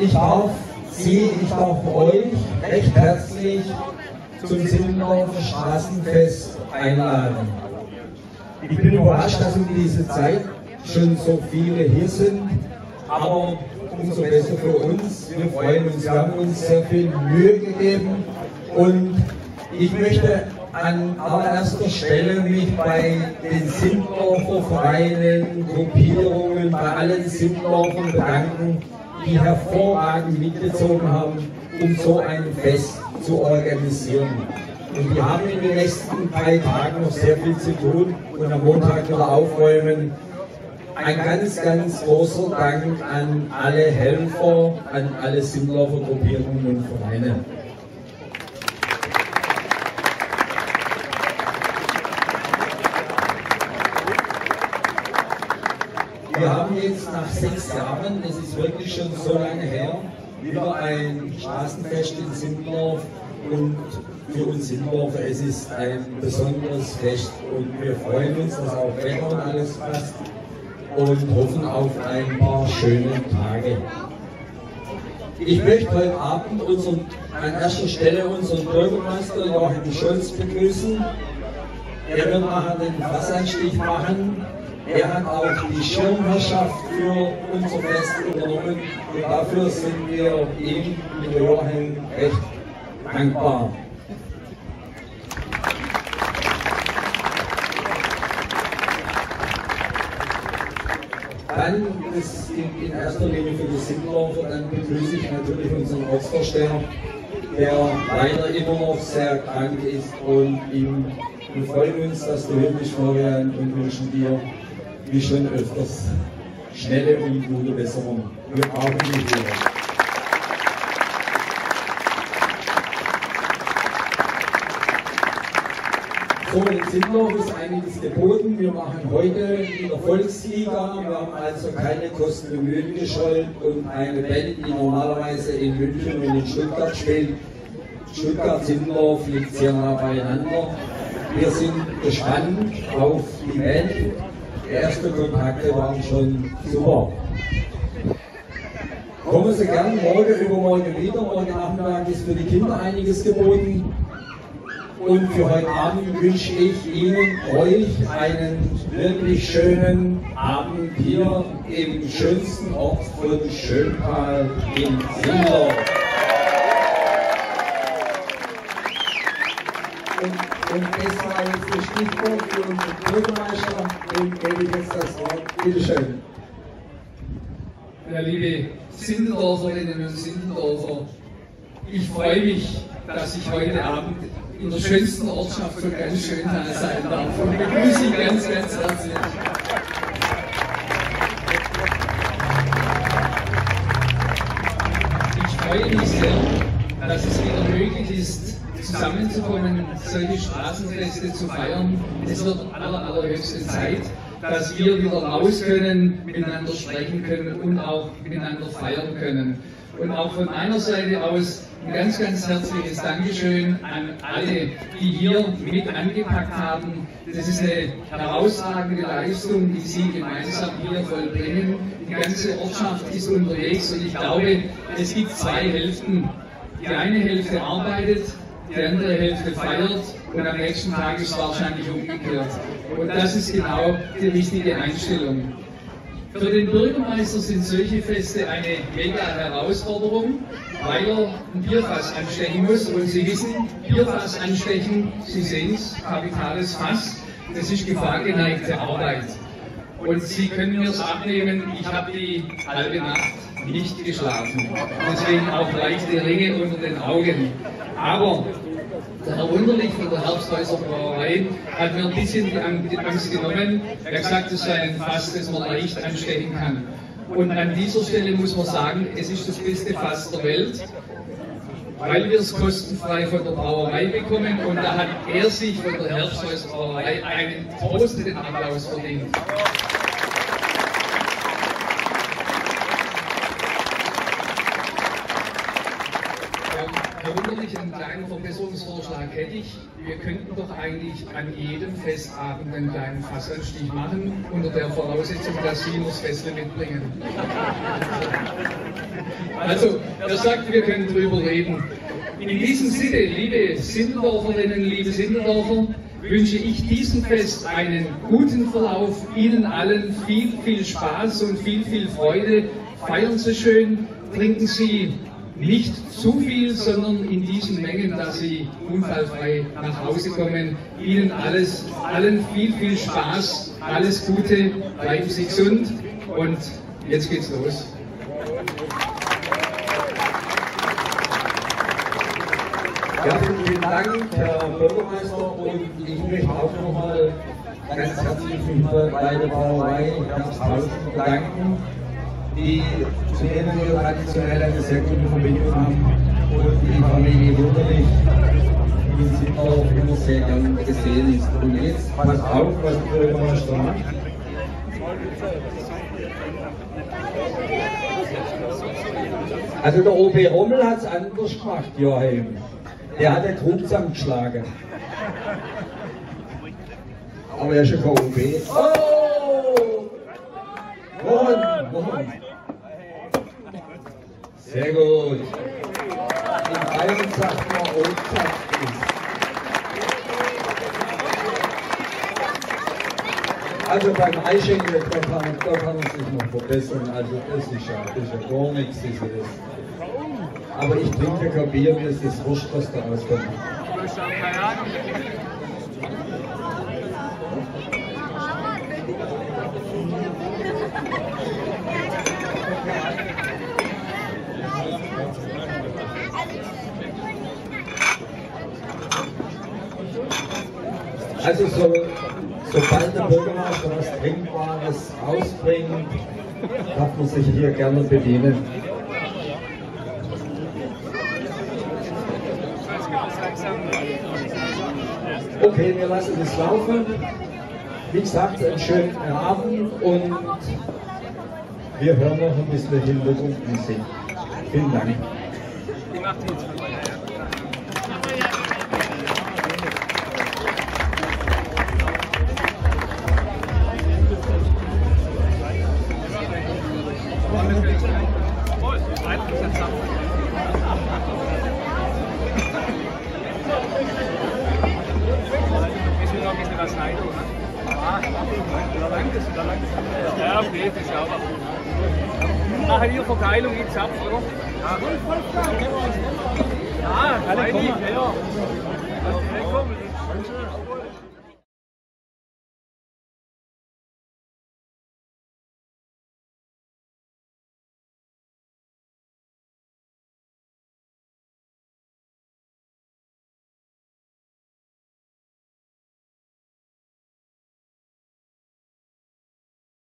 ich darf Sie, ich darf euch recht herzlich zum Sindorfer Straßenfest einladen. Ich bin überrascht, dass um diese Zeit schon so viele hier sind, aber umso besser für uns. Wir freuen uns, wir haben uns sehr viel Mühe gegeben und ich möchte an allererster Stelle mich bei den Sindorfer Vereinen, Gruppierungen, bei allen Sindorfern bedanken, die hervorragend mitgezogen haben, um so ein Fest zu organisieren. Und wir haben in den nächsten drei Tagen noch sehr viel zu tun und am Montag wieder aufräumen. Ein ganz, ganz großer Dank an alle Helfer, an alle Sindorfer Gruppierungen und Vereine. Wir haben jetzt nach sechs Jahren, das ist wirklich schon so lange her, wieder ein Straßenfest in Sindorf und für uns Sindorfer, es ist ein besonderes Fest und wir freuen uns, dass auch Wetter und alles passt und hoffen auf ein paar schöne Tage. Ich möchte heute Abend unseren, an erster Stelle unseren Bürgermeister Joachim Scholz begrüßen. Er wird nachher den Fassanstich machen er hat auch die Schirmherrschaft für unser Fest übernommen und dafür sind wir ihm, lieber Joachim, recht dankbar. Dann ist in, erster Linie für die Sindorfer, dann begrüße ich natürlich unseren Ortsvorsteher, der leider immer noch sehr krank ist und ihm, wir freuen uns, dass du hier bist, Florian, und wünschen dir wie schon öfters, schnelle und gute Besserung. Wir brauchen die Hilfe. So, in Zindorf ist einiges geboten. Wir machen heute in der Volksliga. Wir haben also keine Kosten und Mühen gescheut und eine Band, die normalerweise in München und in Stuttgart spielt. Stuttgart-Zindorf liegt sehr nah beieinander. Wir sind gespannt auf die Band erste Kontakte waren schon super. Kommen Sie gern morgen, übermorgen wieder. Morgen Nachmittag ist für die Kinder einiges geboten. Und für heute Abend wünsche ich Ihnen, euch einen wirklich schönen Abend hier im schönsten Ort von Schöntal in Sindor. Und, und das war jetzt das Stichwort für unseren Bürgermeister und gebe ich jetzt das Wort. Bitte schön. Ja, liebe Sindendorferinnen und Sindendorfer, ich freue mich, dass ich heute Abend in der schönsten Ortschaft von ganz Schöntal sein darf. Und begrüße Sie ganz, ganz herzlich. Ich freue mich sehr, dass es wieder möglich ist, zusammenzukommen, solche Straßenfeste zu feiern. Es wird aller, allerhöchste Zeit, dass wir wieder raus können, miteinander sprechen können und auch miteinander feiern können. Und auch von meiner Seite aus ein ganz, ganz herzliches Dankeschön an alle, die hier mit angepackt haben. Das ist eine herausragende Leistung, die Sie gemeinsam hier vollbringen. Die ganze Ortschaft ist unterwegs und ich glaube, es gibt zwei Hälften. Die eine Hälfte arbeitet, die andere Hälfte feiert und am nächsten Tag ist es wahrscheinlich umgekehrt. Und das ist genau die richtige Einstellung. Für den Bürgermeister sind solche Feste eine mega Herausforderung, weil er ein Bierfass anstechen muss. Und Sie wissen, Bierfass anstechen, Sie sehen es, kapitales Fass, das ist gefahrgeneigte Arbeit. Und Sie können mir es abnehmen, ich habe die halbe Nacht nicht geschlafen. Deswegen auch leichte Ringe unter den Augen. Aber Herr Wunderlich von der Herbsthäuser Brauerei hat mir ein bisschen die Angst genommen. Er hat gesagt, es sei ein Fass, das man leicht anstechen kann. Und an dieser Stelle muss man sagen, es ist das beste Fass der Welt, weil wir es kostenfrei von der Brauerei bekommen. Und da hat er sich von der Herbsthäuser Brauerei einen tausenden Applaus verdient. Herr Wunderlich, einen kleinen Verbesserungsvorschlag hätte ich. Wir könnten doch eigentlich an jedem Festabend einen kleinen Fassanstich machen, unter der Voraussetzung, dass Sie nur das Feste mitbringen. Also, er sagt, wir können drüber reden. In diesem Sinne, liebe Sindendorferinnen, liebe Sindendorfer, wünsche ich diesem Fest einen guten Verlauf, Ihnen allen viel, viel Spaß und viel, viel Freude. Feiern Sie schön, trinken Sie nicht zu viel, sondern in diesen Mengen, dass Sie unfallfrei nach Hause kommen. Ihnen alles, allen viel, viel Spaß, alles Gute, bleiben Sie gesund und jetzt geht's los. Ja, vielen Dank, Herr Bürgermeister, und ich möchte auch nochmal ganz herzlich bei der Brauerei Herbsthausen bedanken, die zu denen wir traditionell eine sehr gute Verbindung haben und die Familie Wunderlich in Sittdorf immer sehr gern gesehen ist. Und jetzt pass auf, was der Bürgermeister macht. Also der OB Rommel hat es anders gemacht, Joachim. Der hat den Trug zusammengeschlagen. Aber er ist schon kein OB. Oh! Wochen, Wochen. Sehr gut. In Bayern sagt man Oldsaft Also beim Eischenkel, da kann, man sich noch verbessern. Also das ist ja, das ist ja gar nichts. Ist das. Aber ich trinke kein Bier, mir ist das wurscht, was da rauskommt. Also so, sobald der Bürgermeister was Trinkbares ausbringt, darf man sich hier gerne bedienen. Okay, wir lassen es laufen. Wie gesagt, einen schönen Abend und wir hören noch ein bisschen Hintergrundmusik. Vielen Dank. Ja, okay, das ist sauber. Nachher hier Verteilung in Zapf, oder? Ja. Ja, alle kommen. Ja. Also, kommen.